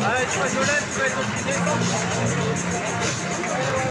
Ouais, tu vas violet, tu vas continuer.